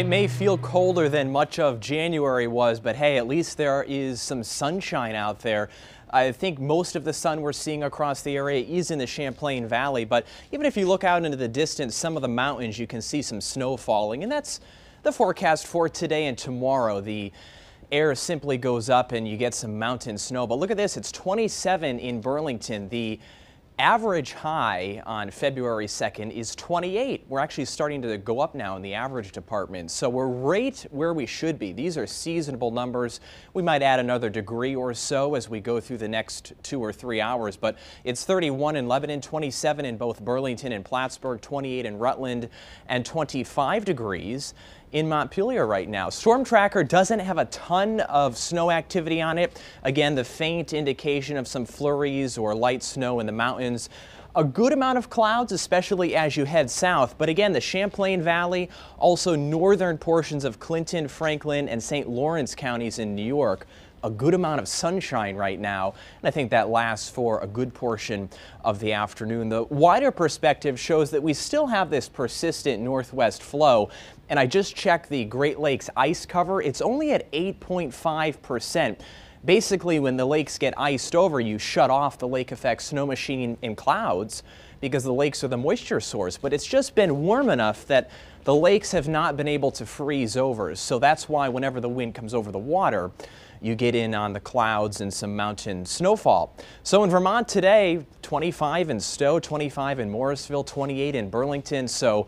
It may feel colder than much of January was, but hey, at least there is some sunshine out there. I think most of the sun we're seeing across the area is in the Champlain Valley, but even if you look out into the distance, some of the mountains, you can see some snow falling, and that's the forecast for today and tomorrow. The air simply goes up and you get some mountain snow. But look at this, it's 27 in Burlington. The average high on February 2nd is 28. We're actually starting to go up now in the average department. So we're right where we should be. These are seasonable numbers. We might add another degree or so as we go through the next two or three hours, but it's 31 in Lebanon, 27 in both Burlington and Plattsburgh, 28 in Rutland, and 25 degrees in Montpelier right now. Storm Tracker doesn't have a ton of snow activity on it. Again, the faint indication of some flurries or light snow in the mountains. A good amount of clouds, especially as you head south. But again, the Champlain Valley, also northern portions of Clinton, Franklin, and St. Lawrence counties in New York a good amount of sunshine right now, and I think that lasts for a good portion of the afternoon. The wider perspective shows that we still have this persistent northwest flow, and I just checked the Great Lakes ice cover. It's only at 8.5 percent. Basically, when the lakes get iced over, you shut off the lake effect snow machine in clouds because the lakes are the moisture source. But it's just been warm enough that the lakes have not been able to freeze over. So that's why whenever the wind comes over the water, you get in on the clouds and some mountain snowfall. So in Vermont today, 25 in Stowe, 25 in Morrisville, 28 in Burlington. So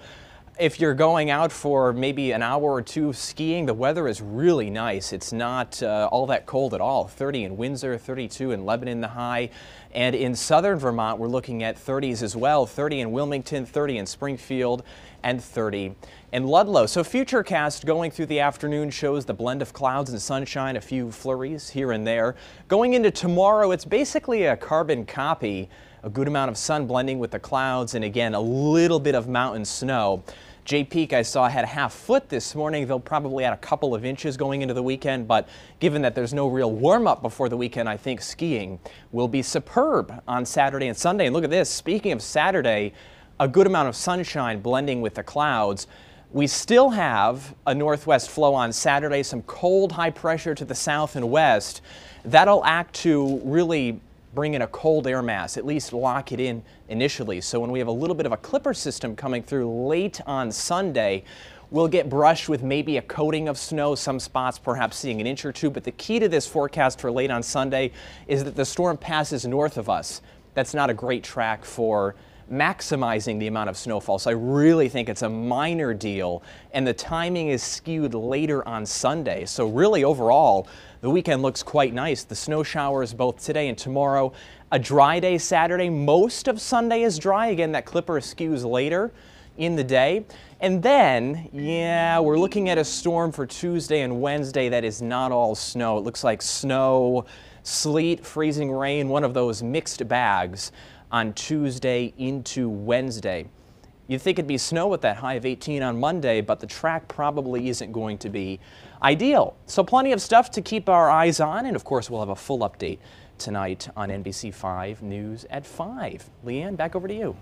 if you're going out for maybe an hour or two skiing, the weather is really nice. It's not uh, all that cold at all. 30 in Windsor, 32 in Lebanon, the high. And in southern Vermont, we're looking at 30s as well. 30 in Wilmington, 30 in Springfield, and 30 in Ludlow. So Futurecast going through the afternoon shows the blend of clouds and sunshine, a few flurries here and there. Going into tomorrow, it's basically a carbon copy a good amount of sun blending with the clouds, and again, a little bit of mountain snow. Jay Peak I saw had a half foot this morning. They'll probably add a couple of inches going into the weekend, but given that there's no real warm up before the weekend, I think skiing will be superb on Saturday and Sunday. And look at this, speaking of Saturday, a good amount of sunshine blending with the clouds. We still have a northwest flow on Saturday, some cold high pressure to the south and west. That'll act to really bring in a cold air mass, at least lock it in initially. So when we have a little bit of a clipper system coming through late on Sunday, we'll get brushed with maybe a coating of snow, some spots perhaps seeing an inch or two. But the key to this forecast for late on Sunday is that the storm passes north of us. That's not a great track for maximizing the amount of snowfall. So I really think it's a minor deal, and the timing is skewed later on Sunday. So really overall, the weekend looks quite nice. The snow showers both today and tomorrow. A dry day Saturday. Most of Sunday is dry. Again, that clipper skews later in the day. And then, yeah, we're looking at a storm for Tuesday and Wednesday that is not all snow. It looks like snow, sleet, freezing rain, one of those mixed bags on Tuesday into Wednesday. You'd think it'd be snow with that high of 18 on Monday, but the track probably isn't going to be ideal. So plenty of stuff to keep our eyes on, and of course we'll have a full update tonight on NBC 5 News at 5. Leanne, back over to you.